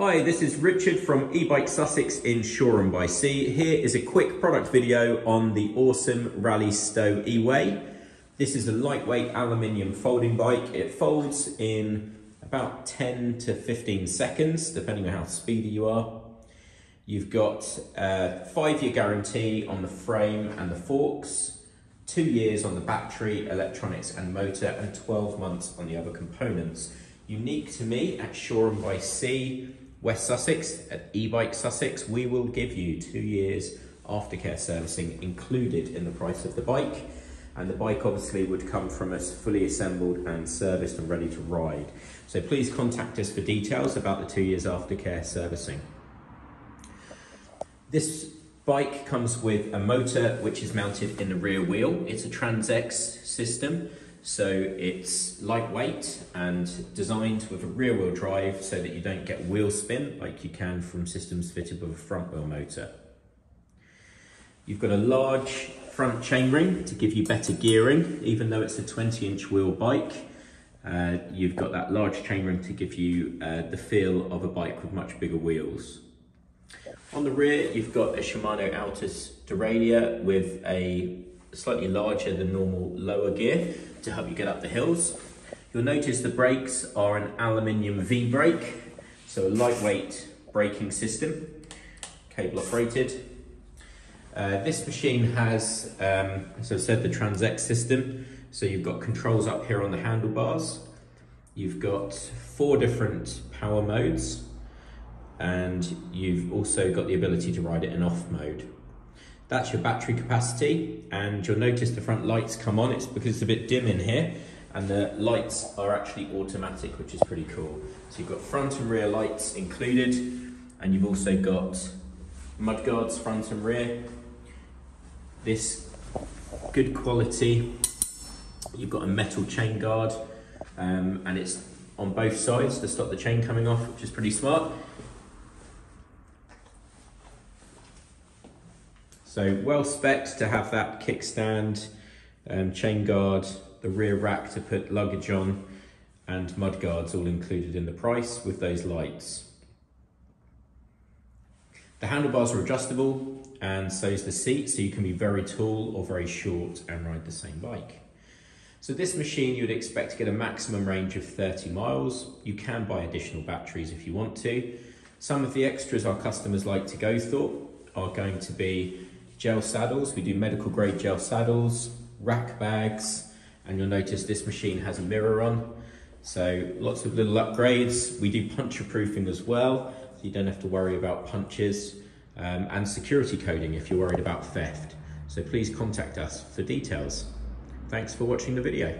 Hi, this is Richard from eBike Sussex in Shoreham by Sea. Here is a quick product video on the awesome Raleigh Stow E-Way. This is a lightweight aluminium folding bike. It folds in about 10 to 15 seconds, depending on how speedy you are. You've got a five-year guarantee on the frame and the forks, two years on the battery, electronics and motor, and 12 months on the other components. Unique to me at Shoreham by Sea, West Sussex, at eBike Sussex, we will give you two years aftercare servicing included in the price of the bike. And the bike obviously would come from us fully assembled and serviced and ready to ride. So please contact us for details about the two years aftercare servicing. This bike comes with a motor which is mounted in the rear wheel. It's a TranzX system. So it's lightweight and designed with a rear wheel drive so that you don't get wheel spin like you can from systems fitted with a front wheel motor. You've got a large front chainring to give you better gearing, even though it's a 20 inch wheel bike. Uh, you've got that large chainring to give you uh, the feel of a bike with much bigger wheels. On the rear, you've got a Shimano Altus derailleur with a slightly larger than normal lower gear to help you get up the hills. You'll notice the brakes are an aluminium V-brake, so a lightweight braking system, cable operated. Uh, this machine has, um, as I said, the TranzX system. So you've got controls up here on the handlebars. You've got four different power modes and you've also got the ability to ride it in off mode. That's your battery capacity and you'll notice the front lights come on. It's because it's a bit dim in here and the lights are actually automatic, which is pretty cool. So you've got front and rear lights included and you've also got mud guards front and rear. This good quality, you've got a metal chain guard um, and it's on both sides to stop the chain coming off, which is pretty smart. So well specced to have that kickstand, um, chain guard, the rear rack to put luggage on and mud guards all included in the price with those lights. The handlebars are adjustable and so is the seat so you can be very tall or very short and ride the same bike. So this machine you would expect to get a maximum range of 30 miles. You can buy additional batteries if you want to. Some of the extras our customers like to go for are going to be gel saddles. We do medical grade gel saddles, rack bags, and you'll notice this machine has a mirror on. So lots of little upgrades. We do puncture proofing as well, so you don't have to worry about punches, um, and security coding if you're worried about theft. So please contact us for details. Thanks for watching the video.